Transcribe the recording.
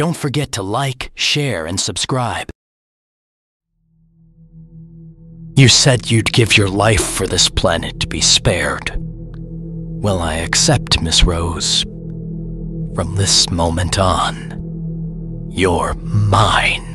Don't forget to like, share, and subscribe. You said you'd give your life for this planet to be spared. Well, I accept, Miss Rose. From this moment on, you're mine.